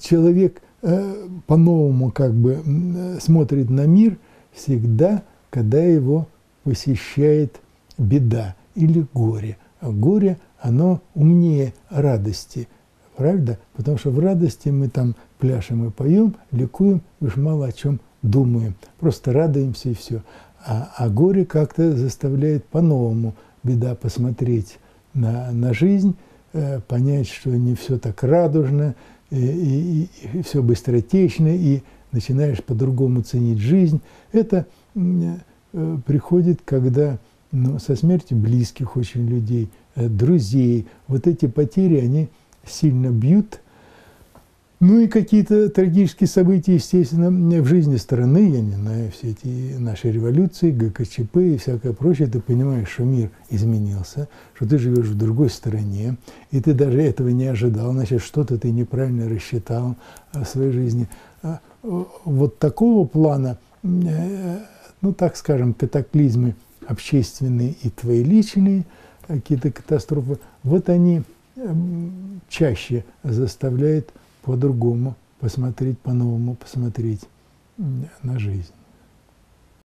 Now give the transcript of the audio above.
человек э, по-новому как бы смотрит на мир всегда, когда его посещает беда или горе. А горе, оно умнее радости, правда? Потому что в радости мы там пляшем и поем, ликуем, уж мало о чем думаем, просто радуемся и все. А, а горе как-то заставляет по-новому беда посмотреть на, на жизнь, э, понять, что не все так радужно, и, и, и все быстротечно, и начинаешь по-другому ценить жизнь. Это э, приходит, когда ну, со смертью близких очень людей, э, друзей, вот эти потери, они сильно бьют, ну и какие-то трагические события, естественно, в жизни страны, я не знаю, все эти наши революции, ГКЧП и всякое прочее, ты понимаешь, что мир изменился, что ты живешь в другой стране, и ты даже этого не ожидал, значит, что-то ты неправильно рассчитал в своей жизни. А, вот такого плана, э, ну так скажем, катаклизмы общественные и твои личные, какие-то катастрофы, вот они эм, чаще заставляют по-другому посмотреть, по-новому посмотреть на жизнь.